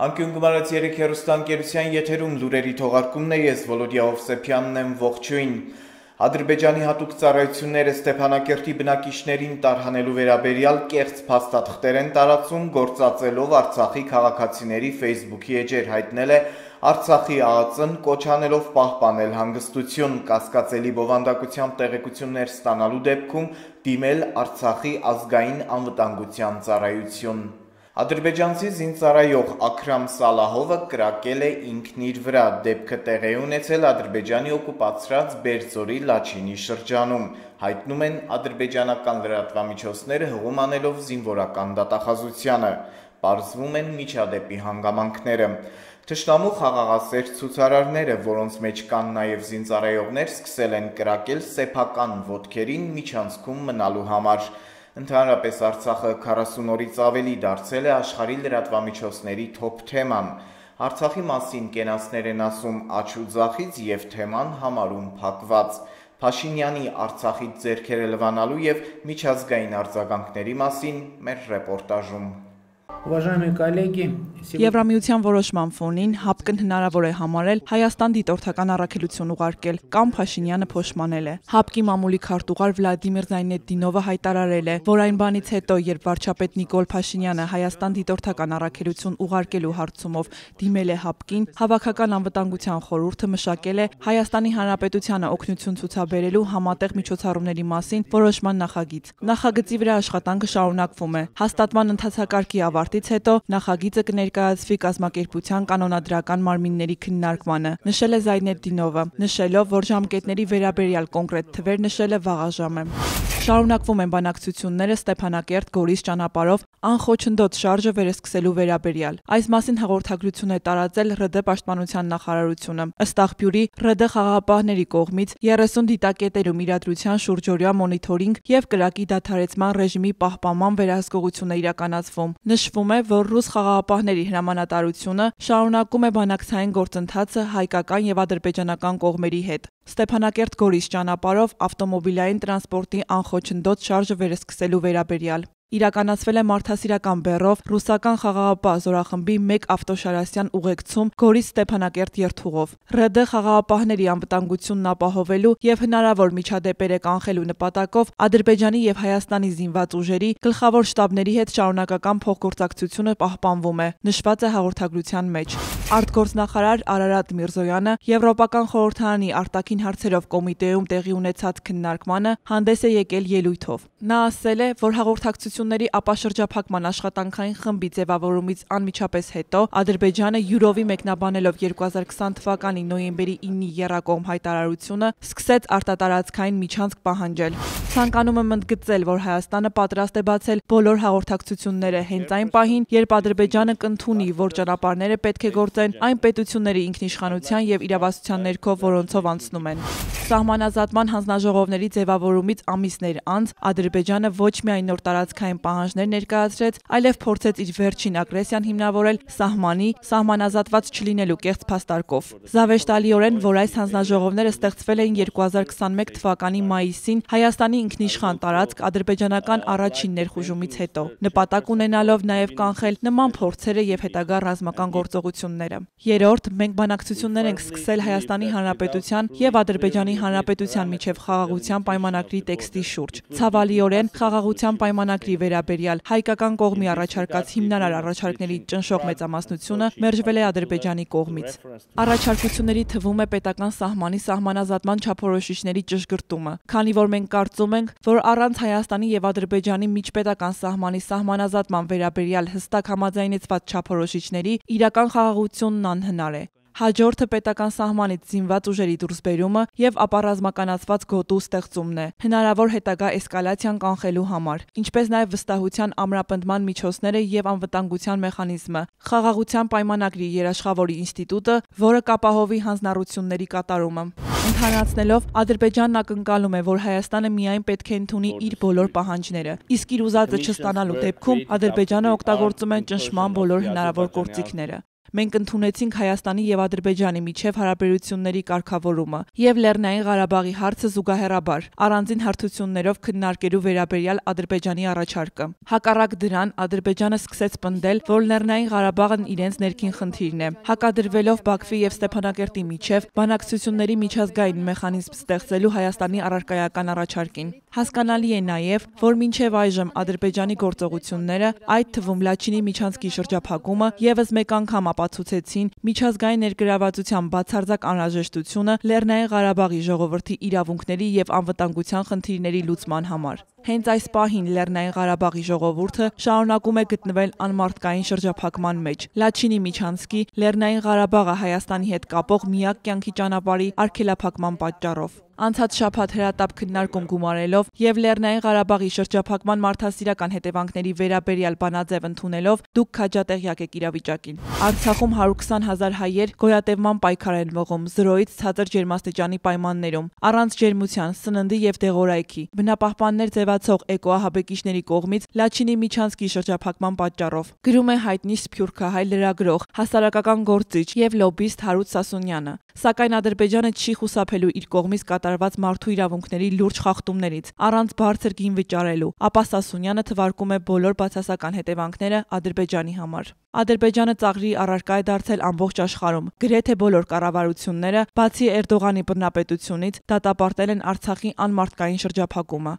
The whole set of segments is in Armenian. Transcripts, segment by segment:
Անկյուն գումարած 3 հերոստանգերության եթերում լուրերի թողարկումն է ես ՎոլոդիաՈվսեփյանն եմ ողջույն։ Ադրբեջանի հատուկ ծառայությունները Ստեփանակերտի բնակիչներին տարհանելու վերաբերյալ կեղծ փաստաթղթեր են տարածում, գործածելով Արցախի քաղաքացիների Facebook-ի էջեր հայտնել է Արցախի ԱԱԾ-ն կոչանելով պահպանել հանգստություն, կասկածելի բովանդակությամբ տեղեկություններ ստանալու դեպքում դիմել Արցախի ազգային անվտանգության ծառայություն։ Ադրբեջանցի զինծառայող Աքրամ Սալահովը կրակել է ինքն իր վրա։ Դեպքը տեղի ունեցել Ադրբեջանի օկուպացրած Բերձորի Լաչինի շրջանում։ Հայտնում են ադրբեջանական լրատվամիջոցները հղում անելով զինվորական դատախազությանը։ Պարզվում են միջադեպի հանգամանքները։ Թշնամու խաղաղասեր ցուցարարները, որոնց մեջ կան նաև զինծառայողներ, սկսել են կրակել սեփական ոդքերին միջանցքում մնալու համար։ Ընդհանրապես Արցախը 40 օրից ավելի դարձել է աշխարհի լրատվամիջոցների թոփ թեման։ Արցախի մասին կենացներ են ասում աչ ու ձախից եւ թեման համարում փակված։ Փաշինյանի Արցախից ձերքերը լվանալու եւ միջազգային արձագանքների մասին մեր ռեպորտաժում։ Уважаемые коллеги, Եվրամիության որոշման ֆոնին ՀԱՊԿ-ն հնարավոր է համարել Հայաստան դիտորդական առաքելություն ուղարկել կամ Փաշինյանը փոշմանել է։ ՀԱՊԿ-ի մամուլի քարտուղար Վլադիմիր Զայնետդինովը հայտարարել է, որ այն բանից հետո, երբ վարչապետ Նիկոլ Փաշինյանը Հայաստան դիտորդական առաքելություն ուղարկելու հարցումով դիմել է ՀԱՊԿ-ին, հավաքական անվտանգության խորհուրդը մշակել է Հայաստանի Հանրապետությանը օգնություն ցուցաբերելու համատեղ միջոցառումների մասին որոշման նախագիծ։ Նախագծի վրա աշխատանքը շարունակվում է։ Հաստատման ընթացակարգի ավարտ ավարտից հետո նախագիծը կներկայացվի կազմակերպության կանոնադրական մարմինների քննարկմանը, նշել է Զայնետդինովը, նշելով, որ ժամկետների վերաբերյալ կոնկրետ թվեր նշելը վաղաժամ է։ Շարունակվում են բանակցությունները Ստեփանակերտ-Գորիս ճանապարհով անխոչնդոտ շարժը վերսկսելու վերաբերյալ։ Այս մասին հաղորդագրություն է տարածել ՌԴ պաշտպանության նախարարությունը։ Ըստ աղբյուրի ՌԴ խաղաղապահների կողմից 30 դիտակետերում իրադրության շուրջօրյա մոնիթորինգ եւ կրակի դադարեցման ռեժիմի պահպանման վերահսկողություն է իրականացվում։ Նշվում է, որ ռուս խաղաղապահների հրամանատարությունը շարունակում է բանակցային գործընթացը հայկական եւ ադրբեջանական կողմերի հետ։ Ստեփանակերտ-Գորիս ճանապարհով ավտոմոբիլային տրանսպորտի անխոչնդոտ շարժը վերսկսելու վերաբերյալ իրականացվել է մարդասիրական բեռով ռուսական խաղաղապահ զորախմբի 1 ավտոշարասյան ուղեկցում Գորիս Ստեփանակերտ երթուղով։ ՌԴ խաղաղապահների անվտանգությունն ապահովելու եւ հնարավոր միջադեպերը կանխելու նպատակով Ադրբեջանի եւ Հայաստանի զինված ուժերի գլխավոր շտաբների հետ շարունակական փոխգործակցությունը պահպանվում է, նշված է հաղորդագրության մեջ։ Արտգործնախարար Արարատ Միրզոյանը Եվրոպական խորհրդարանի արտաքին հարցերով կոմիտեում տեղի ունեցած քննարկմանը հանդես է եկել ելույթով։ Նա ասել է, որ հաղորդակցություն Հանրապետությունների ապաշրջափակման աշխատանքային խմբի ձևավորումից անմիջապես հետո Ադրբեջանը յուրովի մեկնաբանելով 2020 թվականի նոյեմբերի 9-ի երակողմ հայտարարությունը սկսեց արտատարածքային միջանցք պահանջել։ Ցանկանում եմ ընդգծել, որ Հայաստանը պատրաստ է բացել բոլոր հաղորդակցությունները հենց այն պահին, երբ Ադրբեջանը կընդունի, որ ճանապարհները պետք է գործեն այն պետությունների ինքնիշխանության եւ իրավասության ներքո, որոնցով անցնում են։ Սահմանազատման հանձնաժողովների ձևավորումից ամիսներ անց Ադրբեջանը ոչ միայն նոր տարածքային պահանջներ ներկայացրեց, այլև փորձեց իր վերջին ագրեսիան հիմնավորել սահմանի, սահմանազատված չլինելու կեղծ փաստարկով։ Զավեշտալիորեն, որ այս հանձնաժողովները ստեղծվել էին 2021 թվականի մայիսին Հայաստանի ինքնիշխան տարածք ադրբեջանական առաջին ներխուժումից հետո, նպատակ ունենալով նաև կանխել նման փորձերը եւ հետագա ռազմական գործողությունները։ Երորդ, մենք բանակցություններ ենք սկսել Հայաստանի Հանրապետության եւ Ադրբեջանի Հանրապետության միջև խաղաղության պայմանագրի տեքստի շուրջ։ Ցավալիորեն խաղաղության պայմանագրի վերաբերյալ հայկական կողմի առաջարկած հիմնարար առաջարկների ճնշող մեծամասնությունը մերժվել է Ադրբեջանի կողմից։ Առաջարկությունների թվում է պետական սահմանի սահմանազատման չափորոշիչների ճշգրտումը, քանի որ մենք կարծում ենք, որ առանց Հայաստանի եւ Ադրբեջանի միջպետական սահմանի սահմանազատման վերաբերյալ հստակ համաձայնեցված չափորոշիչների իրական խաղաղությունն անհնար է։ Հաջորդը պետական սահմանից զինված ուժերի դուրսբերումը եւ ապառազմականացված գոտու ստեղծումն է։ Հնարավոր հետագա էսկալացիան կանխելու համար, ինչպես նաեւ վստահության ամրապնդման միջոցները եւ անվտանգության մեխանիզմը։ Խաղաղության պայմանագրի երաշխավորի ինստիտուտը, որը կապահովի հանձնառությունների կատարումը։ Ընդհանրացնելով, Ադրբեջանն ակնկալում է, որ Հայաստանը միայն պետք է ընդունի իր բոլոր պահանջները, իսկ իր ուզածը չստանալու դեպքում Ադրբեջանը օգտագործում է ճնշման բոլոր հնարավոր գործիքները։ Մենք ընդունեցինք Հայաստանի եւ Ադրբեջանի միջև հարաբերությունների կարգավորումը եւ Լեռնային Ղարաբաղի հարցը զուգահեռաբար առանձին հարթություններով քննարկելու վերաբերյալ Ադրբեջանի առաջարկը։ Հակառակ դրան Ադրբեջանը սկսեց պնդել, որ Լեռնային Ղարաբաղն իրենց ներքին խնդիրն է։ Հակադրվելով Բաքվի եւ Ստեփանակերտի միջև բանակցությունների միջազգային մեխանիզմ ստեղծելու Հայաստանի առարկայական առաջարկին։ Հասկանալի է նաեւ, որ մինչև այժմ Ադրբեջանի գործողությունները, այդ թվում Լաչինի Միչանսկի շրջափակումը եւս մեկ անգամ ապացուցեցին միջազգային ներգրավվածության բացարձակ անհրաժեշտությունը Լեռնային Ղարաբաղի ժողովրդի իրավունքների եւ անվտանգության խնդիրների լուծման համար։ Հենց այս պահին Լեռնային Ղարաբաղի ժողովուրդը շարունակում է գտնվել անմարտկային շրջափակման մեջ։ Լաչինի Միչանսկի Լեռնային Ղարաբաղը Հայաստանի հետ կապող միակ կյանքի ճանապարհի արգելափակման պատճառով անցած շաբաթ հրատապ քննարկում գումարելով եւ Լեռնային Ղարաբաղի շրջափակման մարդասիրական հետևանքների վերաբերյալ բանաձև ընդունելով դուք քաջատեղյակ եք իրավիճակին։ Արցախում 120 հազար հայեր գոյատևման պայքար են ողում 0-ից ցածր ջերմաստիճանի պայմաններում, առանց ջերմության, սննդի եւ դեղորայքի։ Բնապահպաններ ձևացող էկոահաբեկիչների կողմից Լաչինի Միչանսկի շրջափակման պատճառով։ Գրում է հայտնի սփյուռքահայ լրագրող, հասարակական գործիչ եւ լոբիստ Հարութ Սասունյանը։ Սակայն Ադրբեջանը չի խուսափելու իր կողմից կատարված մարդու իրավունքների լուրջ խախտումներից, առանց բարձր գին վճարելու, ապա Սասունյանը թվարկում է բոլոր բացասական հետևանքները Ադրբեջանի համար։ Ադրբեջանը ծաղրի առարկա է դարձել ամբողջ աշխարհում։ Գրեթե բոլոր կառավարությունները, բացի Էրդողանի բռնապետությունից, դատապարտել են Արցախի անմարտկային շրջափակումը։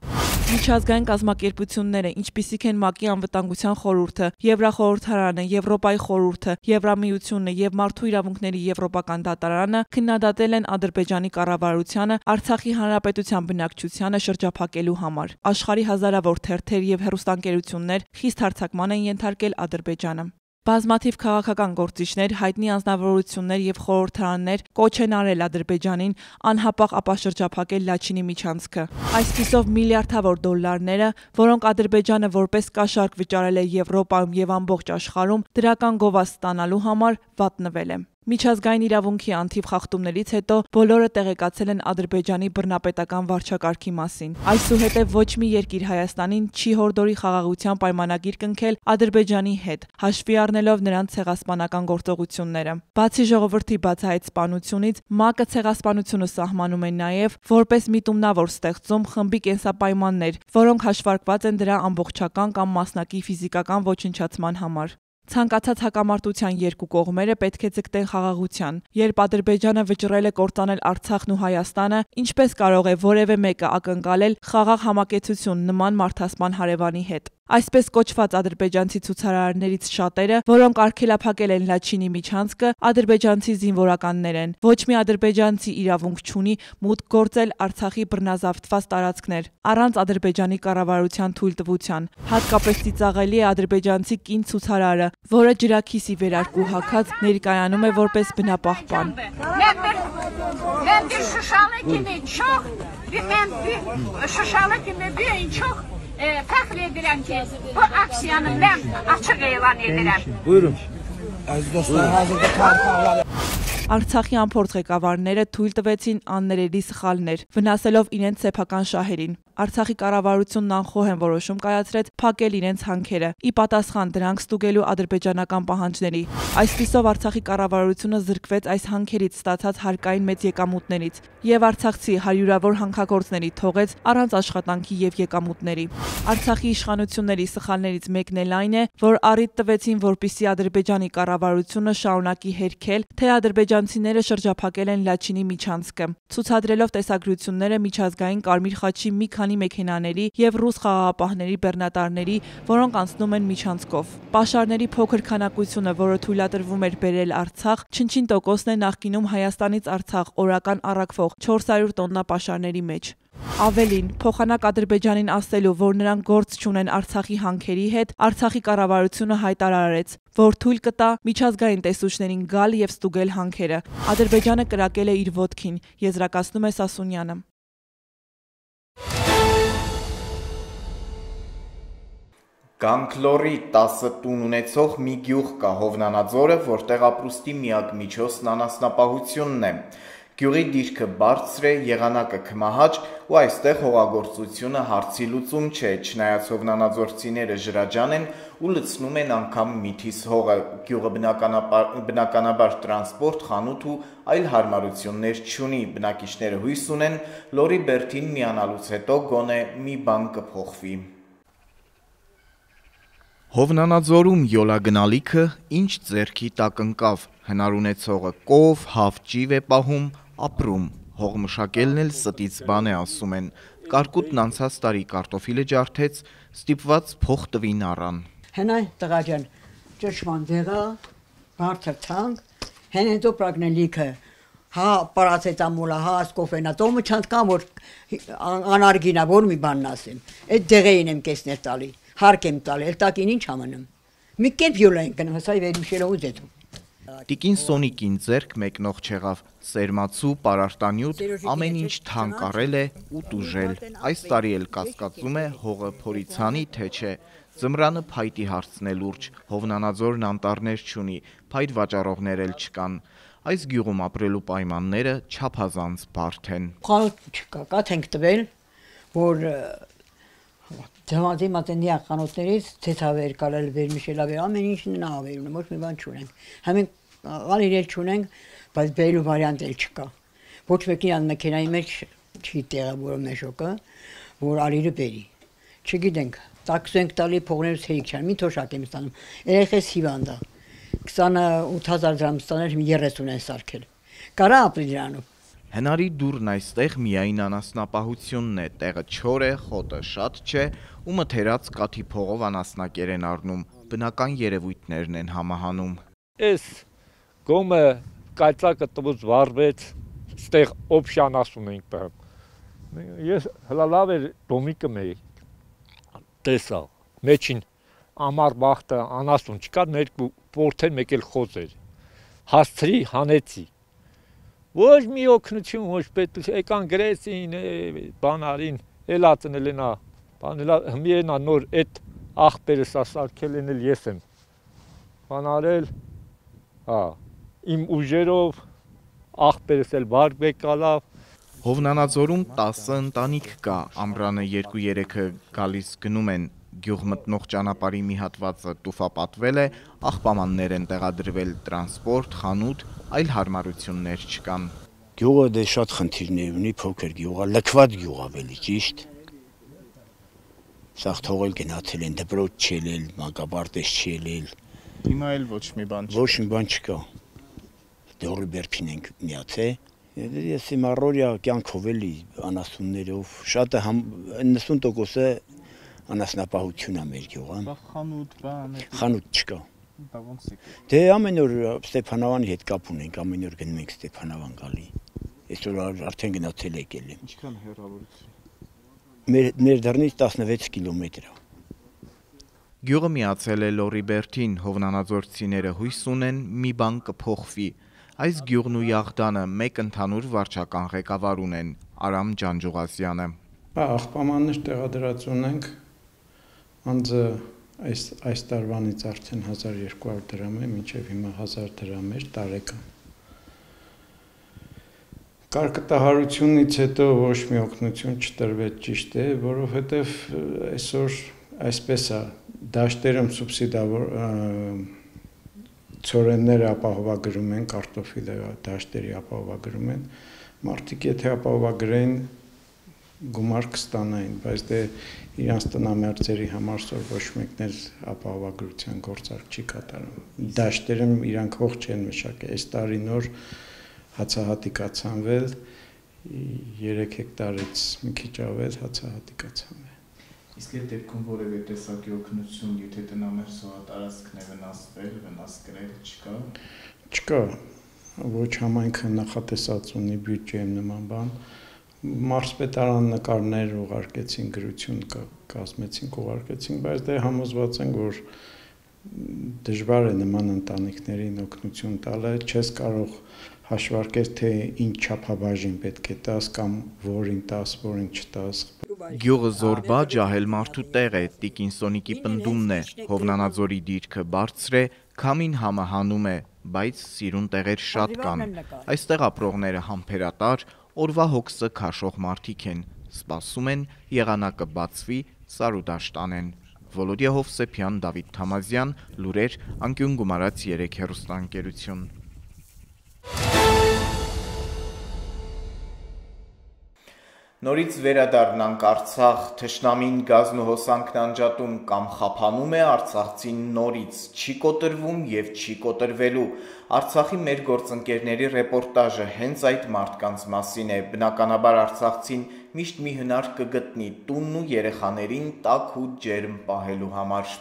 Միջազգային կազմակերպությունները, ինչպիսիք են ՄԱԿ-ի անվտանգության խորհուրդը, Եվրախորհրդարանը, Եվրոպայի խորհուրդը, Եվրամիությունը եւ Մարդու իրավունքների Եվրոպական դատարանը քննադատել են Ադրբեջանի կառավարությանը Արցախի հանրապետության բնակչությանը շրջափակելու համար։ Աշխարհի հազարավոր թերթեր եւ հեռուստաընկերություններ խիստ հարձակման են ենթարկել Ադրբեջանը։ Բազմաթիվ քաղաքական գործիչներ, հայտնի անձնավորություններ եւ խորհրդարաններ կոչ են արել Ադրբեջանին անհապաղ ապաշրջափակել Լաչինի միջանցքը։ Այսպիսով միլիարդավոր դոլարները, որոնք Ադրբեջանը որպես կաշառք վճարել է Եվրոպայում եւ ամբողջ աշխարհում, դրական գովազ ստանալու համար վատնվել է։ Միջազգային իրավունքի անթիվ խախտումներից հետո բոլորը տեղեկացել են Ադրբեջանի բռնապետական վարչակարգի մասին։ Այսուհետև ոչ մի երկիր Հայաստանին չի հորդորի խաղաղության պայմանագիր կնքել Ադրբեջանի հետ, հաշվի առնելով նրանց ցեղասպանական գործողությունները։ Բացի ժողովրդի բացահայտ սպանությունից, ՄԱԿ-ը ցեղասպանությունը սահմանում է նաև որպես միտումնավոր ստեղծում խմբի կենսապայմաններ, որոնք հաշվարկված են դրա ամբողջական կամ մասնակի ֆիզիկական ոչնչացման համար։ Ցանկացած հակամարտության երկու կողմերը պետք է ձգտեն խաղաղության։ Երբ Ադրբեջանը վճռել է կործանել Արցախն ու Հայաստանը, ինչպես կարող է որևէ մեկը ակնկալել խաղաղ համակեցություն նման մարդասպան հարևանի հետ։ Այսպես կոչված ադրբեջանցի ցուցարարներից շատերը, որոնք արգելափակել են Լաչինի միջանցքը, ադրբեջանցի զինվորականներ են։ Ոչ մի ադրբեջանցի իրավունք չունի մուտք գործել Արցախի բռնազավթված տարածքներ առանց ադրբեջանի կառավարության թույլտվության։ Հատկապես ծիծաղելի է ադրբեջանցի կին ցուցարարը, որը ջրակիսի վերարկու հակած ներկայանում է որպես բնապահպան։ Mən bir şuşalı kimi çox, mən bir e, fəxr edirəm ki, bu aksiyanı mən açıq elan edirəm. Buyurun. Əziz dostlar, hazırda tarixi Արցախի ամփորձ ղեկավարները թույլ տվեցին աններելի սխալներ, վնասելով իրենց սեփական շահերին։ Արցախի կառավարությունն անխոհ են որոշում կայացրեց փակել իրենց հանքերը՝ ի պատասխան դրանք ստուգելու ադրբեջանական պահանջների։ Այսպիսով Արցախի կառավարությունը զրկվեց այս հանքերից ստացած հարկային մեծ եկամուտներից եւ Արցախցի հարյուրավոր հանքագործների թողեց առանց աշխատանքի եւ եկամուտների։ Արցախի իշխանությունների սխալներից մեկն էլ այն է, որ առիթ տվեցին, որպիսի Ադրբեջանի կառավարությունը շարունակի հերքել, թե ադրբեջանցիները շրջափակել են Լաչինի միջանցքը, ցուցադրելով տեսագրությունները միջազգային Կարմիր խաչի մի քանի մեքենաների եւ ռուս խաղաղապահների բեռնատարների, որոնք անցնում են միջանցքով։ Պաշարների փոքր քանակությունը, որը թույլատրվում էր բերել Արցախ, չնչին տոկոսն է նախկինում Հայաստանից Արցախ օրական առաքվող 400 տոննա պաշարների մեջ։ Ավելին, փոխանակ Ադրբեջանին ասելու, որ նրանք գործ չունեն Արցախի հանքերի հետ, Արցախի կառավարությունը հայտարարեց, որ թույլ կտա միջազգային տեսուչներին գալ եւ ստուգել հանքերը։ Ադրբեջանը կրակել է իր ոդքին, եզրակացնում է Սասունյանը։ Գանքլորի 10 տուն ունեցող մի գյուղ կա Հովնանաձորը, որտեղ ապրուստի միակ միջոցն անասնապահությունն է։ Գյուղի դիրքը բարձր է, եղանակը քմահաճ ու այստեղ հողագործությունը հարցի լուծում չէ, չնայած հովնանաձորցիները ջրաջան են ու լցնում են անգամ միթիս հողը։ Գյուղը բնականաբար, բնականաբար տրանսպորտ, խանութ ու այլ հարմարություններ չունի։ Բնակիչները հույս ունեն Լորի Բերթին միանալուց հետո գոնե մի բան կփոխվի։ Հովնանաձորում յոլագնալիքը ինչ ձերքի տակ ընկավ, հնար ունեցողը կով, հավ ճիվ է պահում, ապրում, հող մշակելն էլ ստից բան է ասում են, կարկուտն անցած տարի կարտոֆիլը ջարդեց, ստիպված փող տվին առան։ Հենայ տղաջան, ճշման դեղա, բարձր թանկ, հեն հետո պրագնելիքը, հա պարացետամոլա, հա սկոֆենա, տոմը չանցկամ, որ անարգինա, որ մի բանն ասեմ, այդ դեղեին եմ կեսներ տալի հարկ եմ տալ, էլ տակին ինչ ամնում։ Մի կերպ յոլա են գնում, հսայ վերուշելով ուզետում։ Տիկին Սոնիկին ձերք մեկնող չեղավ, սերմացու, պարարտանյութ, ամեն ինչ թանկ առել է ու տուժել։ Այս տարի էլ կասկածում է հողը փորիցանի թե չէ։ Ձմռանը փայտի հարցն է լուրջ, հովնանաձորն անտառներ չունի, փայտ վաճառողներ էլ չկան։ Այս գյուղում ապրելու պայմանները չափազանց բարդ են։ Խալ չկա, կա թենք տվել, որ Դրամատի մատենյա խանութներից ցեցավեր կալել վերմիշելավեր ամեն ինչ նա ավեր ունեմ ոչ մի բան չունենք համեն ալ իրել չունենք բայց բերելու վարիանտ էլ չկա ոչ մեկին ան մեքենայի մեջ չի տեղավորում մեշոկը որ ալիրը բերի չգիտենք տաքսենք տալի փողներս հեիք չան մի թոշակ եմ ստանում երեխես հիվանդ է 28000 դրամ ստանել 30 են սարքել կարա ապրի դրանով Հնարի դուրն այստեղ միայն անասնապահությունն է, տեղը չոր է, խոտը շատ չէ, ու մթերած կաթի փողով անասնակեր են առնում, բնական երևույթներն են համահանում։ Այս գոմը կայծակը տվուց վարվեց, ստեղ օպշան ասում ենք բեմ։ Ես հլա լավ էր դոմիկը մեի տեսա, մեջին ամար բախտը անասուն չկար, ներկու պորթեն մեկ էլ խոզ էր։ Հասցրի, հանեցի ոչ մի օգնություն, ոչ պետություն, եկան գրեցին, բանարին, էլա ծնել են, բան էլա հմի են նոր այդ աղբերը սա սարքել են էլ ես եմ։ Բանարել, հա, իմ ուժերով աղբերս էլ բար բեկալավ, Հովնանաձորում 10 ընտանիք կա, ամրանը 2-3-ը գալիս գնում են գյուղ մտնող ճանապարհի մի հատվածը տուֆապատվել է, աղբամաններ են տեղադրվել, տրանսպորտ, խանութ, այլ հարմարություններ չկան։ Գյուղը դե շատ խնդիրներ ունի, փոքր գյուղ է, լքված գյուղ ավելի ճիշտ։ Սաղ թողել գնացել են դպրոց չելել, մանկաբարձ չելել։ Հիմա էլ ոչ մի բան չկա։ Ոչ մի բան չկա։ Դորի բերփին ենք միացե։ Ես իմ առօրյա կյանքով էլի անասուններով շատը 90%-ը անասնապահություն է մեր գյուղը։ Բա խանութ, բան։ Խանութ չկա։ Դա ոնց է։ Դե ամեն օր Ստեփանավանի հետ կապ ունենք, ամեն օր գնում ենք Ստեփանավան գալի։ Այսօր արդեն գնացել եկել եմ։ Ինչքան հեռավորություն։ Մեր մեր դռնից 16 կիլոմետր է։ Գյուղը միացել է Լորիբերթին, հովնանաձորցիները հույս ունեն մի բան կփոխվի։ Այս գյուղն ու Յաղդանը մեկ ընդհանուր վարչական ղեկավար ունեն՝ Արամ Ջանջուղասյանը։ Հա, աղբամաններ տեղադրած ունենք, Անձը այս այս տարվանից արդեն 1200 դրամ է, մինչև հիմա 1000 դրամ էր տարեկան։ Կարկտահարությունից հետո ոչ մի օգնություն չտրվեց ճիշտ է, որովհետև այսօր այսպես է, դաշտերում սուբսիդավոր ծորենները ապահովագրում են, կարտոֆիլը դաշտերի ապահովագրում են, մարդիկ եթե ապահովագրեն գումար կստանային, բայց դե իրանց տնամերձերի համար սոր ոչ մեկն էլ ապահովագրության գործարք չի կատարում։ Դաշտերում իրանք հող չեն մշակել։ Այս տարի նոր հացահատիկացանվել 3 հեկտարից մի քիչ ավել հացահատիկացանվել։ Իսկ այդ դեպքում որևէ տեսակի օգնություն, եթե տնամերձ հողատարածքն է վնասվել, վնաս կրել չկա։ Չկա։ Ոչ համայնքը նախատեսած ունի բյուջեում նման բան, մարսպետարան նկարներ ուղարկեցին, գրություն կազմեցին, ուղարկեցին, բայց դե համոզված են, որ դժվար է նման ընտանիքներին օգնություն տալը, չես կարող հաշվարկել, թե ինչ չափաբաժին պետք է տաս կամ որին տաս, որին չտաս։ Գյուղը Զորբա ջահել մարդու տեղ է, Տիկին Սոնիկի պնդումն է։ Հովնանաձորի դիրքը բարձր է, քամին համը հանում է, բայց սիրուն տեղեր շատ կան։ Այստեղ ապրողները համբերատար, օրվա հոգսը քաշող մարդիկ են։ Սպասում են եղանակը բացվի, սարուդաշտ անեն։ Վոլոդիա Հովսեփյան, Դավիթ Թամազյան, լուրեր, անկյուն գումարած 3 հեռուստաընկերություն։ Նորից վերադառնանք Արցախ, Թշնամին գազն ու հոսանքն անջատում կամ խափանում է Արցախցին նորից, չի կոտրվում եւ չի կոտրվելու։ Արցախի մեր գործընկերների ռեպորտաժը հենց այդ մարդկանց մասին է։ Բնականաբար Արցախցին միշտ մի հնար կգտնի տունն ու երեխաներին տաք ու ջերմ պահելու համար։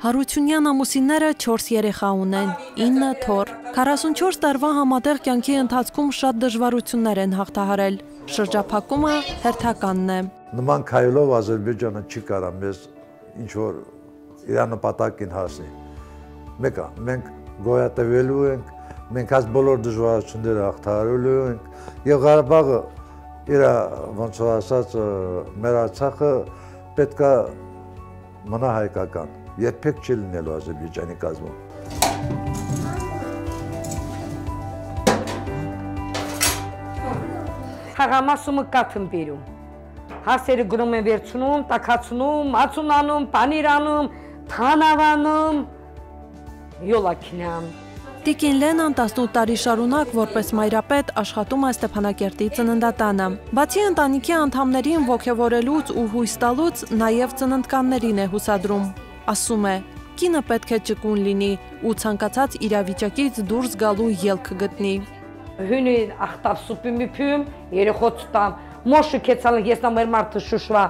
Հարությունյան ամուսինները 4 երեխա ունեն, 9 թոռ։ 44 տարվա համատեղ կյանքի ընթացքում շատ դժվարություններ են հաղթահարել։ Շրջափակումը հերթականն է։ Նման քայլով Ադրբեջանը չի կարա մեզ ինչ որ իր նպատակին հասնի։ Մեկը մենք գոյատևելու ենք, մենք այս բոլոր դժվարությունները հաղթահարելու ենք եւ Ղարաբաղը իր ոնց ասած մեր Արցախը պետքա մնա հայկական։ Երբեք չի լինելու Ադրբեջանի կազմում։ Խաղամասումը կաթն բերում։ Հասերը գրում են վերցնում, տակացնում, ացունանում, պանիրանում, թանավանում, յոլակինամ։ Տիկին Լենան 18 տարի շարունակ որպես մայրապետ աշխատում է Ստեփանակերտի ծննդատանը։ Բացի ընտանիքի անդամներին ողջավորելուց ու հույս տալուց, նաև ծննդկաններին է հուսադրում։ Ասում է. կինը պետք է ճկուն լինի ու ցանկացած իրավիճակից դուրս գալու ելք գտնի հյունի ախտավ սուպի մի փյում, երեխոց տամ, մոշը կեցալ ես նա մեր մարդը շուշվա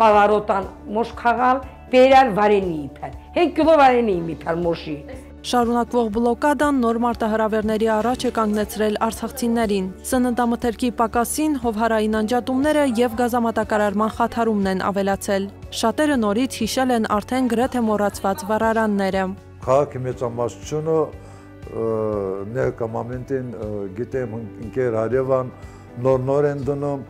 բավարոտան մոշ խաղալ, բերալ վարենի իպել, հենք կիլո վարենի իպել մոշի։ Շարունակվող բլոկադան նոր մարտահրավերների առաջ է կանգնեցրել արցախցիներին։ Սննդամթերքի պակասին հովհարային անջատումները եւ գազամատակարարման խաթարումն են ավելացել։ Շատերը նորից հիշել են արդեն գրեթե մոռացված վառարանները։ Քաղաքի մեծամասնությունը ներկա մոմենտին գիտեմ ինքեր հարևան նոր-նոր են դնում,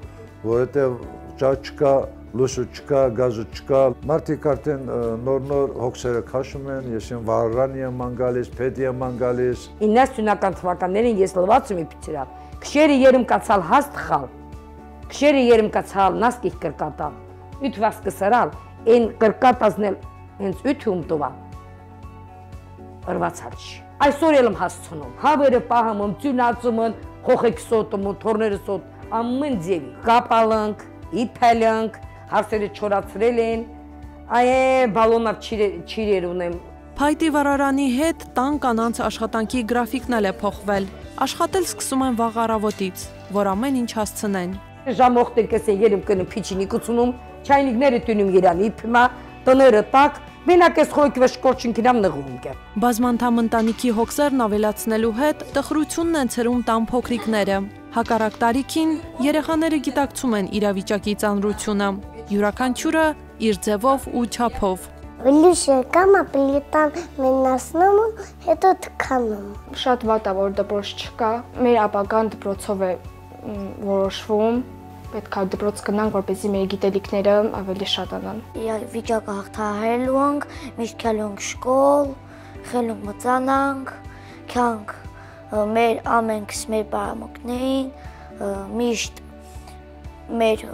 որովհետև ճա չկա, լույսը չկա, գազը չկա։ Մարդիկ արդեն նոր-նոր հոգսերը քաշում են, ես եմ վառարանի եմ անգալիս, փետի եմ անգալիս։ 90-ական թվականներին ես լվացում եմ փիցրա։ Քշերը երում կացալ հաստ խալ։ Քշերը երում կացալ նասկիկ կրկատալ։ Ուտ վասկը սրալ, այն կրկատազնել հենց ուտում տովա։ Ըրվացած չի այսօր եմ հասցնում։ Հավերը պահում եմ, ծյունացում եմ, խոխեք սոտում եմ, թորները սոտ, ամեն ձևի։ Կապալանք, իփելանք, հարսերը չորացրել են, այ բալոնար չիրեր ունեմ։ Փայտի վարարանի հետ տան կանանց աշխատանքի գրաֆիկն էլ է փոխվել։ Աշխատել սկսում են վաղ առավոտից, որ ամեն ինչ հասցնեն։ Ժամողտեր կեսեն երեմ կնում փիչինի կցունում, չայնիկները տունում իրան իփմա, տները տակ, Մենակ այս խոյք վշկորչին կինամ նղում կե։ Բազմանդամ ընտանիքի հոգսերն ավելացնելու հետ տխրությունն են ցրում տան փոքրիկները։ Հակառակ տարիքին երեխաները գիտակցում են իրավիճակի ծանրությունը։ Յուրաքանչյուրը իր ձևով ու չափով։ Լույսը կամ ապլիտան մենասնում ու հետո թքանում։ Շատ վատ է որ դպրոց չկա։ Մեր ապագան դպրոցով է որոշվում պետք է դպրոց գնանք, որպեսզի մեր գիտելիքները ավելի շատանան։ Վիճակը հաղթահարելու ենք, միշտ քալոնք շկոլ, խելոնք մծանանք, քանք մեր ամենքս մեր բարամոկներին, միշտ մեր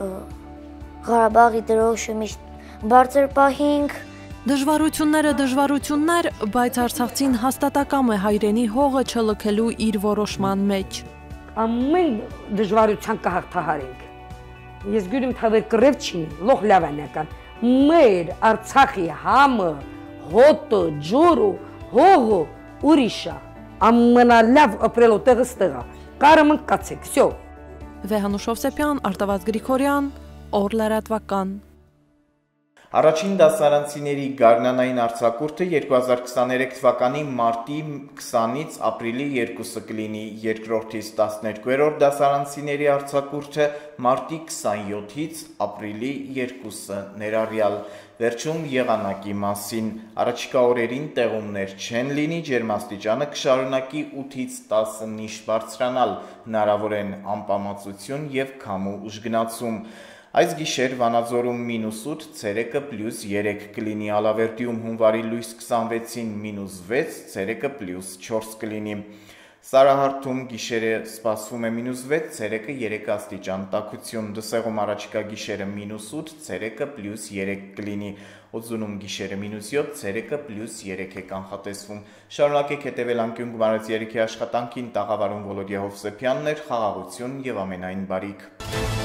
Ղարաբաղի դրոշը միշտ բարձր պահինք, Դժվարությունները դժվարություններ, բայց Արցախցին հաստատակամ է հայրենի հողը չլքելու իր որոշման մեջ։ Ամեն դժվարության կհաղթահարենք ես գյուրիմ թավեր կրև չինի, լող լավանական, մեր արցախի համը, հոտը, ջորը, հողը, ուրիշա, ամենալավ ապրելու տեղը ստեղա, կարը մնք կացեք, սյո։ Վեհանուշ Հովսեփյան, Արտավազ Գրիգորյան, Օր լրատվական։ Առաջին դասարանցիների գարնանային արձակուրդը 2023 թվականի մարտի 20-ից ապրիլի 2-ը կլինի, երկրորդից 12-րդ դասարանցիների արձակուրդը մարտի 27-ից ապրիլի 2-ը ներառյալ։ Վերջում եղանակի մասին առաջիկա օրերին տեղումներ չեն լինի, ջերմաստիճանը կշարունակի 8-ից 10 նիշ բարձրանալ, հնարավոր են անպամացություն եւ քամու ուժգնացում։ Այս գիշեր Վանաձորում -8, ցերեկը +3 կլինի, Ալավերդիում հունվարի լույս 26-ին -6, ցերեկը +4 կլինի։ Սարահարթում գիշերը սպասվում է -6, ցերեկը 3 աստիճան տաքություն, Դսեղում առաջիկա գիշերը -8, ցերեկը +3 կլինի, Օձունում գիշերը -7, ցերեկը +3 է կանխատեսվում։ Շարունակեք հետևել անկյուն գումարած երիքի աշխատանքին, տաղավարում Վոլոդիա Հովսեփյանն էր, խաղաղություն եւ ամենայն բարիք։